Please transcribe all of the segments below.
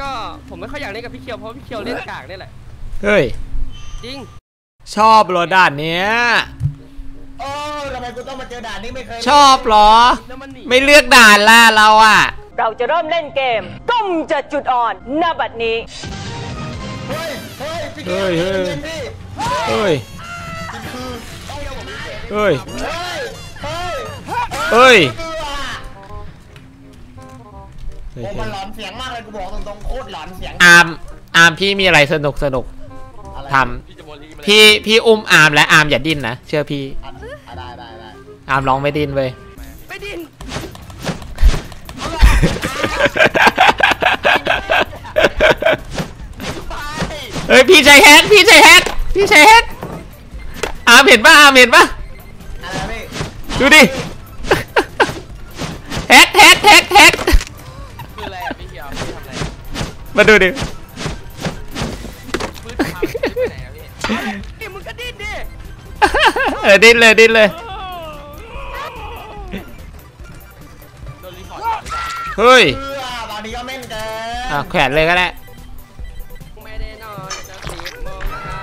ก็ผมไม่ค่อยอยากเล่นกับพี่เคียวเพราะพี่เคียวเล่นกากนี่แหละ เฮ้ย จริง ชอบเหรอด่านเนี้ย โอ้ทำไมกูต้องมาเจอด่านนี้ไม่เคยชอบเหรอ แล้วมันหนีไม่เลือกด่านล่ะเราอะ เราจะเริ่มเล่นเกม ต้มจะจุดอ่อนณบัดนี้ เฮ้ย เฮ้ยพี่เฮ้ยเฮ้ย เย็นๆพี่เฮ้ยคือต้องอย่าผมเฮ้ย เฮ้ย เฮ้ย เฮ้ยเออว่ะเฮ้ย โอ้มันหลอนเสียงมากเลยกูบอกตรงๆโคตรหลอนเสียงอาร์มอาร์มพี่มีอะไรสนุกสนุกอะไรทพี่จะโมลีมาำพี่พี่อุ้มอาร์มและอาร์มอย่าดิ้นนะเชื่อพี่อะอะได้ได้ได้อาร์มร้องไม่ดิ้นเว้ยไม่ดินเฮ้ยพี่ใช้แฮกพี่ใช้แฮกพี่ใช้แฮกอาร์มเห็นปะอาร์มเห็นปะอะไรพี่ดูดิ มาดูดิปืนทำปืนไปไหนอะพี่เอ้ยมึงก็ดิ้นดิเออดิ้นเลยดิ้นเลยโดนรีพอร์ตก่อนหรือเปล่าเฮ้ยเพื่อบางทีก็เม่นเกินอะแขวนเลยก็ได้ไม่ได้นอนจะสิบโมงเช้า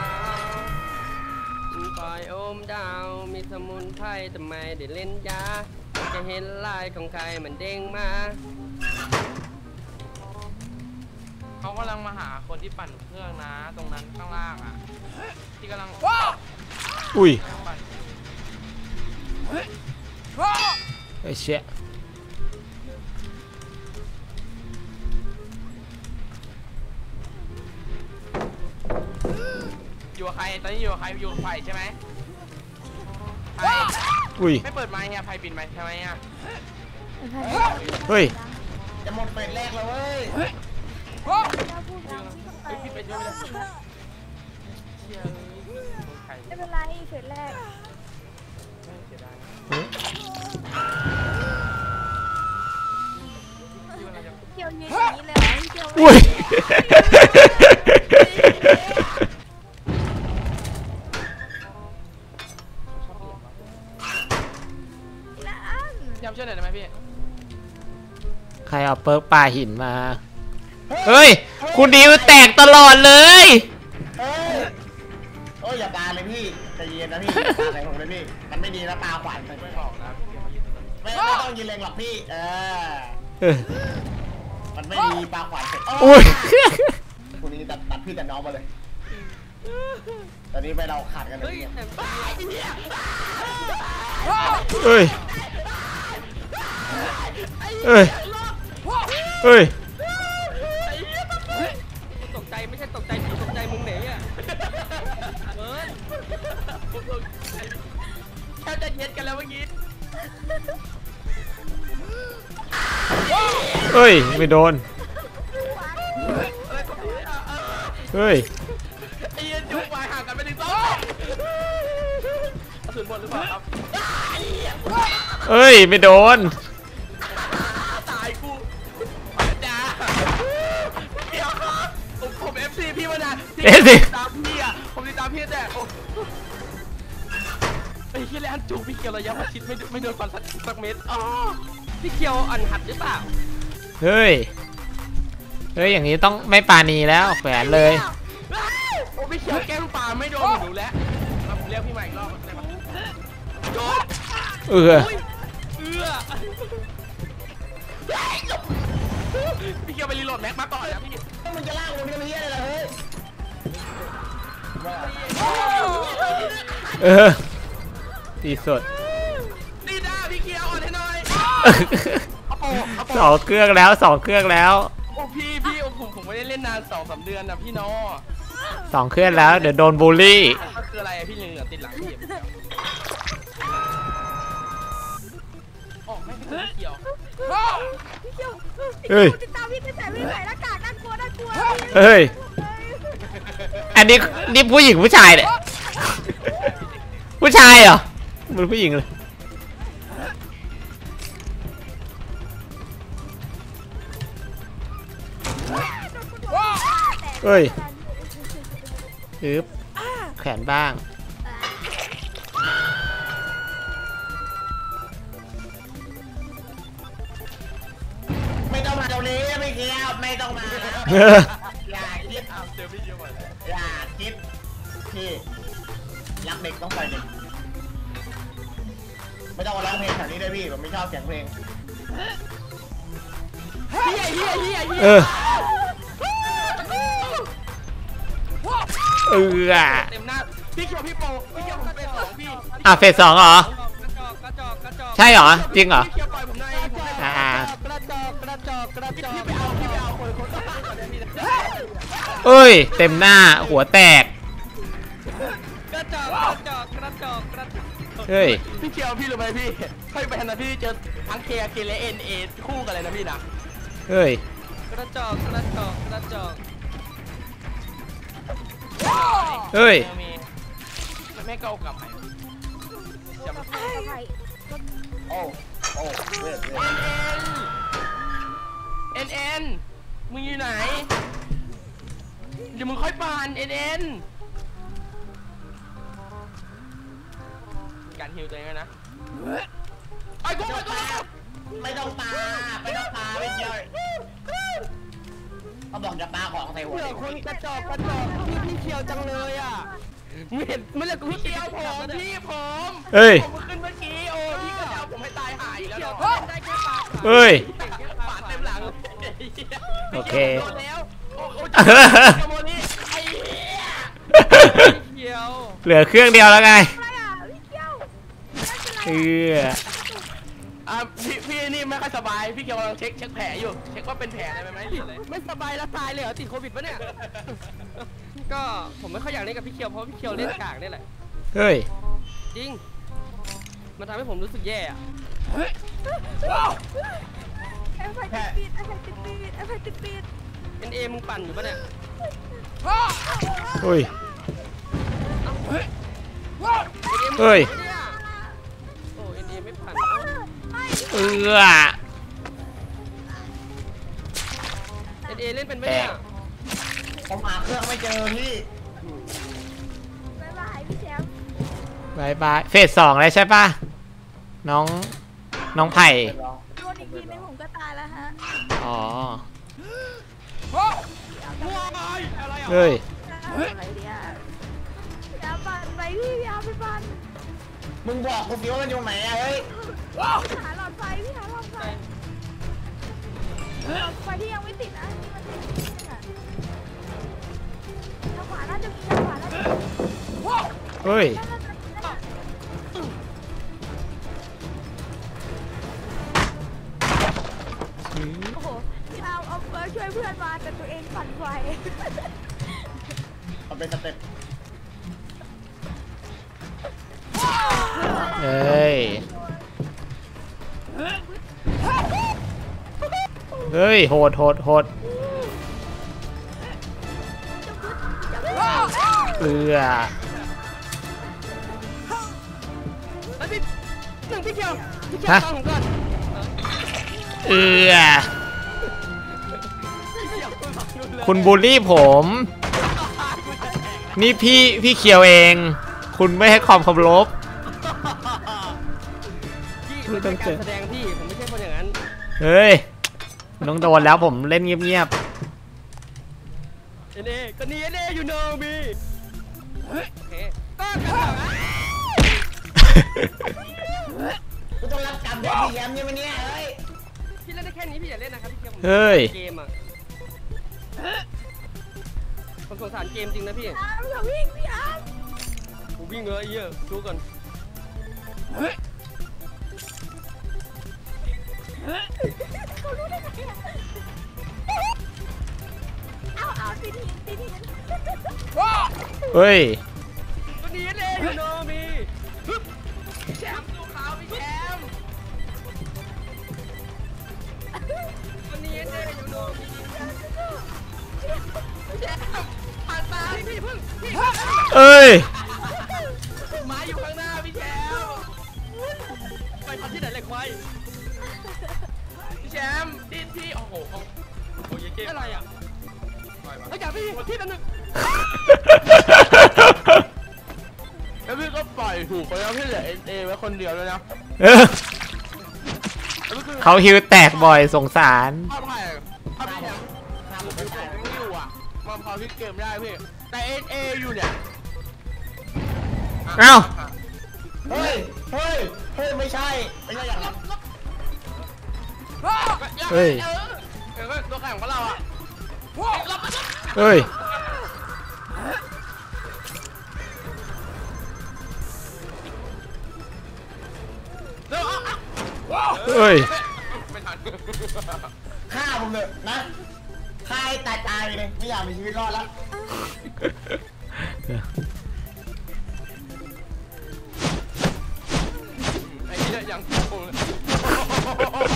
ปล่อยโอมดาวมีสมุนไพรแต่ไม่ได้เล่นยาจะเห็นลายของใครมันเด้งมา เขากำลังมาหาคนที่ปั่นเครื่องนะ ตรงนั้นข้างล่างอะ ที่กำลังอุ้ยปั่นไอ้เชี่ยอยู่กับใครตอนนี้อยู่กับใครอยู่กับไผ่ใช่ไหมไผ่อุ้ย ไม่เปิดไมค์ไงไผ่ปิดไมค์ทำไมอะเฮ้ย จะหมดเฟสแรกแล้วเว้ย เฮ้ยปิดไปด้วยไม่ได้เชี่ยเอ้ยโดนไข่ไม่เป็นไรเฟสแรกเสียดายเที่ยวยืนอย่างนี้เลยเหรอเที่ยวอุ้ยนนยำช่วยหน่อยได้ไหมพี่ ใครเอาเปิร์กปลาหินมา เฮ้ย คุณดิวแตกตลอดเลย เฮ้ยโอ้ยอย่าปาเลยพี่ใจเย็นนะพี่อย่าปาอะไรผมเลยพี่ มันไม่ดีนะปาขวานไปไม่บอกนะพี่เขายืนตรงนั้นไม่ไม่ต้องยิงเลงหรอกพี่เออเออ มันไม่ดีปลาขวานเสร็จอุ้ยคุณนี้ตัดตัดพี่ตัดน้องมาเลย ตอนนี้ไปเราขาดกันเลยเฮ้ยเนี่ยแต่เอ้ย เอ้ย ไม่โดน เฮ้ยไอ้เหี้ย็นจุกไปห่างกันไปหนึ่งสองกระสุนหมดหรือเปล่าครับเอ้ย ไม่โดน ตายกูไปจ้าเดี๋ยวครับผมผมเอฟซีพี่มานานที่ FC ตามพี่อะผมติดตามพี่แต่โอ้ไอ้ที่แลนจูพี่เกียวระยะประชิดไม่ไม่โดนฟันสักสักเม็ดอ๋อพี่เคียวอันหัดหรือเปล่า เฮ้ย เฮ้ย อย่างนี้ต้องไม่ปานีแล้วแขวนเลย โอ้พี่เขียวแกล้งปลาไม่โดนหนูแล้วมาผมเรียกพี่ใหม่อีกรอบได้ปะโดนเออเอื้อพี่เขียวไปรีโหลดแม็กมาก่อนนะพี่มึงจะลากผมจะเฮียอะไรล่ะเฮ้ยเออตีสด นี่ด้าพี่เขียวอ่อนให้หน่อย เอาโปเอาโปสองเครื่องแล้วสองเครื่องแล้วโอ้พี่พี่โอ้ผมผมไม่ได้เล่นนานสองสามเดือนนะพี่น้อสองเครื่องแล้วเดี๋ยวโดนบูลลี่ ก็คืออะไรอะพี่เหลืองๆติดหลังพี่โอ้ไม่พี่เขียวพี่เที่ยวเฮ้ยติดตามพี่ตั้งแต่พี่ใส่หน้ากากน่ากลัวน่ากลัวเฮ้ย อันนี้นี่ผู้หญิงผู้ชายเนี่ยผู้ชายเหรอเหมือนผู้หญิงเลย เฮ้ยอึบแขนบ้าง ไม่ต้องมาเดี๋ยวนี้ไม่เคียวไม่ต้องมาเอออย่าคิดอ้าวเจอพี่เดียวหมดเลยอย่าคิดพี่รักเด็กต้องปล่อยเด็กไม่ต้องมาร้องเพลงแถวนี้ด้วยพี่ผมไม่ชอบเสียงเพลงเฮียเฮียเฮียเฮีย เออ เออเต็มหน้าพี่เขียวพี่โปพี่เขียวผมเป็นสองพี่อะเฟสสองเหรอกระจอกกระจอกกระจอกใช่เหรอจริงเหรอพี่เขียวปล่อยผมหน่อยผมเป็นอ่ากระจอกกระจอกกระจอกพี่ไปเอาพี่ไปเอาคนคนต้องก่อนนะพี่นะเอ้ยเต็มหน้าหัวแตกกระจอกกระจอกกระจอกกระจอกเฮ้ยพี่เขียวพี่รู้ไหมพี่ค่อยไปทันนะพี่เจอทั้งเคเคและเอ็นเอคู่กันเลยนะพี่นะเฮ้ยกระจอกกระจอกกระจอก เฮ้ยมีแม่เก่ากลับไปจำอะไรโอ้โอ้เวทเวทเอ็นเอ็นเอ็นเอ็นมึงอยู่ไหน เดี๋ยวมึงค่อยปานเอ็นเอ็นการฮิวตัวเองนะไอ้กูไอ้กูไม่ต้องปาไม่ต้องปาไม่เกี่ยว เขาบอกจะปาของใส่หัวเผื่อเด็กคนกระจอกกระจอกพี่พี่เขียวจังเลยอะไม่เห็นไม่เลยกูพี่พี่เขีเขียยววผผมมพี่ผมเฮ้ยผมขึ้นเมื่อกี้โอ้พี่ก็จะเอาผมให้ตายหายแล้วเขียวเนาะก็เล่นได้แค่ปากเฮ้ยเก่งแค่ปาปากดเต็มหลังโอเคโดนแล้วโอ้โหกระโมนี่ไอ้เหี้ยเขียวเหลือเครื่องเดียวแล้วไงอะไรอะพี่เกี้ยวเอออะพี่พี่นี่ ไม่ค่อยสบาย พี่เกียวกำลังเช็คเช็คแผลอยู่ เช็คว่าเป็นแผลอะไรไหมหรืออะไรไม่สบายแล้วตายเลยเหรอติดโควิดปะเนี่ย ก็ผมไม่ค่อยอยากเล่นกับพี่เขียวเพราะพี่เขียวเล่นกากนี่แหละ เฮ้ย จริง มันทำให้ผมรู้สึกแย่อะไอ้ไฟติดปีดไอ้ไฟติดปีดไอ้ไฟติดปีดเอ็นเอมึงปั่นอยู่ปะเนี่ยเฮ้ยเอ็นเอเฮ้ย เออเอ็นเอเล่นเป็นปะเนี่ยผมหาเครื่องไม่เจอพี่บ๊ายบายพี่แชมป์บายบาย phase สองแล้วใช่ปะน้องน้องไผ่โดนอีกทีนึงผมก็ตายแล้วฮะอ๋ออะไรอะเฮ้ยอะไรเนี่ยพี่อาปั่นไปพี่พี่อาไปปั่นมึงบอกกูสิว่ามันอยู่ไหนอะเฮ้ยหาหลอดไฟพี่หาหลอดไฟหลอดไฟที่ยังไม่ติดนะที่มันติดนิดนึงอะทางขวาน่าจะมีทางขวาน่าจะมีเฮ้ยน่าจะมีน่าจะโอ้โหพี่เอาเอา first ช่วยเพื่อนมาแต่ตัวเองปั่นไฟมันเป็น step เฮ้ย เฮ้ย โหดโหดโหดเอือแล้วพี่หนึ่งพี่เขียวพี่เขียวฮะฟังผมก่อนเอือพี่เขียวคุณฟังดูเลยคุณบูลลี่ผม นี่พี่พี่เคียวเอง คุณไม่ให้ความเคารพพี่มันเป็นการแสดงพี่ ผมไม่ใช่คนอย่างนั้น เฮ้ย น้องโดนแล้วผมเล่นเงียบเอ็นเอก็นี่เอ็นเออยู่โนมีโอเคก็กระจอกอะๆกูต้องรับกรรมด้วยพี่แยมยังไงเนี่ยเฮ้ยพี่เล่นได้แค่นี้พี่อย่าเล่นนะครับพี่เขียวผมเฮ้ยเกมอะผมสงสารเกมจริงนะพี่อาร์มอย่าวิ่งพี่อาร์มผมวิ่งเลยไอ้เหี้ยดูก่อน เขารู้ได้ไงอะเอาเอาตีทีตีทีเฮ้ยก็นี่เอ็นเออยู่โนมีแชมป์ดูขาวพี่แชมป์ก็นี่เอ็นเออยู่โนมีแชมป์ผ่านตาพี่พี่งเอ้ย มป์ที่ที่โอ้โหโอ้โหยายเกมอะไรอะไอ้ยอย่าพี่พี่นั่นนึงแล้วพี่ก็ปล่อยถูกไปแล้วพี่เหลือเอเอไว้คนเดียวเลยนะเออแล้วพี่คือเขาฮิวแตกบ่อยสงสารภาพใครภาพพี่แชมป์ข้ามผมไม่ได้มาพอที่เกมได้พี่แต่เอเออยู่เนี่ยเอ้าเฮ้ยเฮ้ยเฮ้ยไม่ใช่ไม่ใช่อย่างนั้น เฮ้ย เออเออก็ตัวแข่งของเราอะเราไปเฮ้ยเร็วอะเฮ้ยไม่ทันฆ่าผมเลยนะฆ่าให้ตายตายไปเลยไม่อยากมีชีวิตรอดแล้วไอ้เหี้ยยังโกงเลย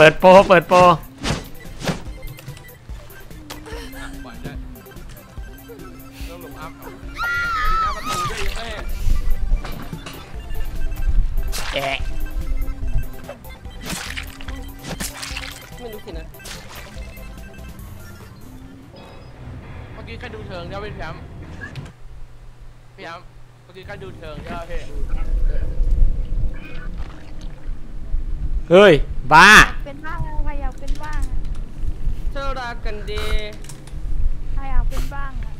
เปิดโปรเปิดโปรปล่อยได้เริ่มหลุมอัพเอาหน้าประตูด้วยแม่แอะไม่รู้สินะ เมื่อกี้ใครดูเชิงใช่ไหมพี่แชมป์พี่แชมป์เมื่อกี้ใครดูเชิงใช่ไหมพี่ เฮ้ย บ้า เป็นบ้างใครอยากเป็นบ้างอะเธอรักกันดี ใครอยากเป็นบ้างอะ